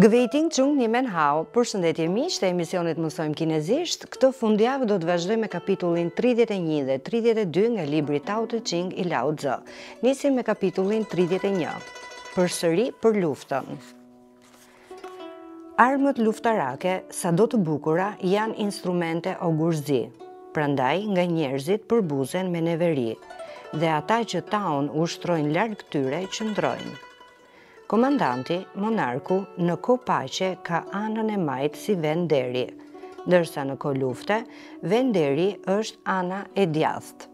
Gëvejting Chung ni men hao, përshëndetje miq të emisionit mësojmë kinezisht, këtë fundjavë do të vazhdojmë me kapitullin 31 dhe 32 nga libri Tao Te Ching i Lao Tzu. Nisim me kapitullin 31, përsëri për luftën. Armët luftarake, sado të bukura, janë instrumente ogurzi. Prandaj nga njerëzit përbuzen me neveri, dhe ata që taun ushtrojnë larg tyre qëndrojnë. Komandanti, monarku, në kohë paqe ka anën e majtë si vend nderi, ndërsa në kohë lufte, vend nderi është ana e djathtë.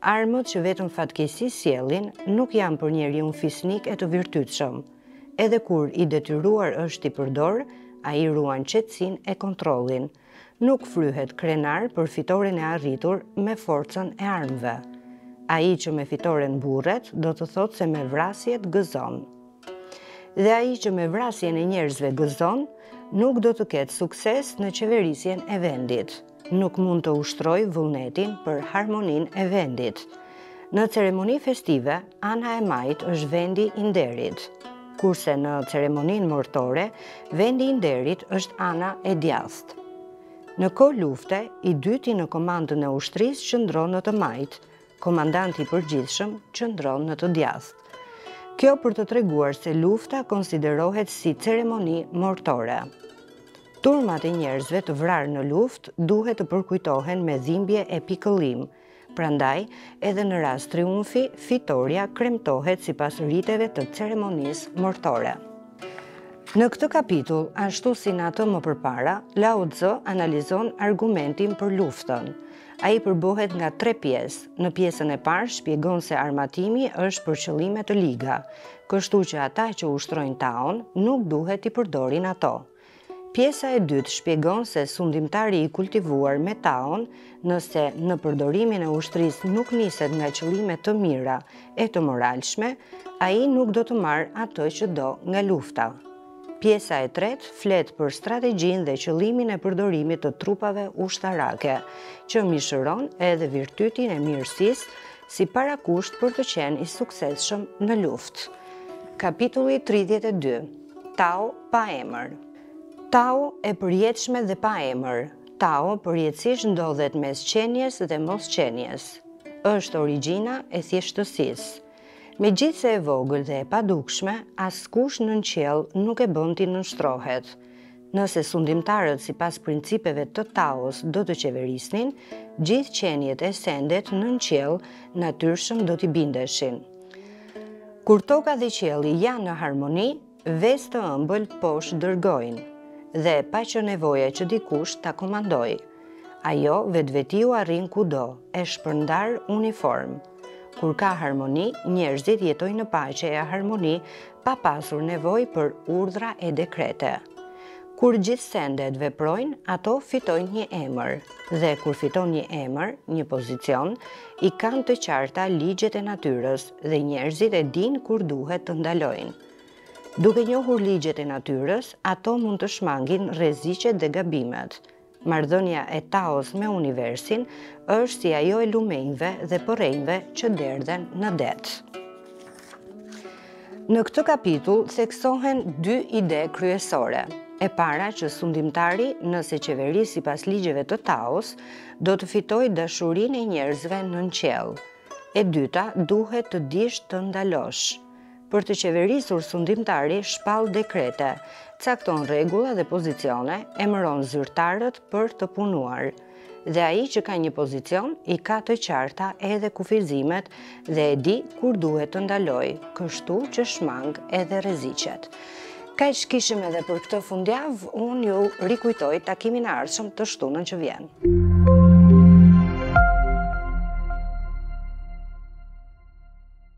Armët që vetëm fatkeqësi sjellin nuk janë për njeriun fisnik e të virtytshëm. Edhe kur i detyruar është t'i përdorë, ai ruan qetësinë e kontrollin. Nuk fryhet krenar për fitoren e arritur me forcën e armëve. Ai që me fitoren mburret, do të thotë se me vrasjet gëzon. Dhe ai që me vrasjen e njerëzve gëzon, nuk do të ketë sukses në qeverisjen e vendit. nuk mund të ushtrojë vullnetin për harmoninë e vendit. Në ceremoni festive, ana e majtë është vendi i nderit, kurse në ceremoninë mortore, vendi i nderit është ana e djathtë. Në kohë lufte, i dyti në komandën e ushtrisë qëndron në të majtë, komandanti i përgjithshëm qëndron në të djathtë. Kjo për të treguar se lufta konsiderohet si ceremoni mortore. Turmat e njerëzve të vrarë në luftë duhet të përkujtohen me dhimbje e pikëllim, prandaj edhe në rast triumfi, fitorja kremtohet sipas riteve të ceremonisë mortore. Në këtë kapitull, ashtu si në atë më përpara, Lao Tzu analizon argumentin për luftën. Ai përbëhet nga tre pjesë. Në pjesën e parë shpjegon se armatimi është për qëllime të liga, kështu që ata që ushtrojnë taun nuk duhet t'i përdorin ato. Pjesa e dytë shpjegon se sundimtari i kultivuar me taun, nëse në përdorimin e ushtrisë nuk niset nga qëllime të mira e të moralshme, ai nuk do të marrë atë që do nga lufta. Pjesa e tretë flet për strategjinë dhe qëllimin e përdorimit të trupave ushtarake, që mishëron edhe virtytin e mirësisë si parakusht për të qenë i suksesshëm në luftë. Kapitulli 32. Tao pa emër Tao e përjetshme dhe pa emër Tao përjetësisht ndodhet mes qenies dhe mosqenies. Është origjina e thjeshtësisë. Megjithëse e vogël dhe e padukshme, askush nën qiell nuk e bën t'i nënshtrohet. Nëse sundimtarët sipas principeve të Taos do të qeverisnin, gjithë qeniet e sendet nën qiell natyrshëm do t'i bindeshin. Kur toka dhe qielli janë në harmoni, vesë të ëmbël poshtë dërgojnë, dhe pa qenë nevoja që dikush ta komandojë, ajo vetvetiu arrin kudo, e shpërndarë uniform. Kur ka harmoni, njerëzit jetojnë në paqe e harmoni pa pasur nevojë për urdhra e dekrete. Kur gjithë sendet veprojnë, ato fitojnë një emër. Dhe kur fiton një emër, një pozicion, i kanë të qarta ligjet e natyrës dhe njerëzit e dinë kur duhet të ndalojnë. Duke njohur ligjet e natyrës, ato mund të shmangin rreziqet dhe gabimet. Marrëdhënia e Taos me universin është si ajo e lumenjve dhe përrenjve që derdhen në det. Në këtë kapitull theksohen dy ide kryesore. E para që sundimtari, nëse qeveris sipas ligjeve të Taos, do të fitojë dashurinë e njerëzve nën qiell. E dyta, duhet të dish të ndalosh. për të qeverisur sundimtari shpall dekrete, cakton rregulla dhe pozicione, emëron zyrtarët për të punuar. Dhe ai që ka një pozicion i ka të qarta edhe kufizimet dhe e di kur duhet të ndalojë, kështu që shmang edhe rreziqet. Kaq kishim edhe për këtë fundjavë, unë ju rikujtoj takimin e ardhshëm të shtunën që vjen.